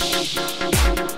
Thank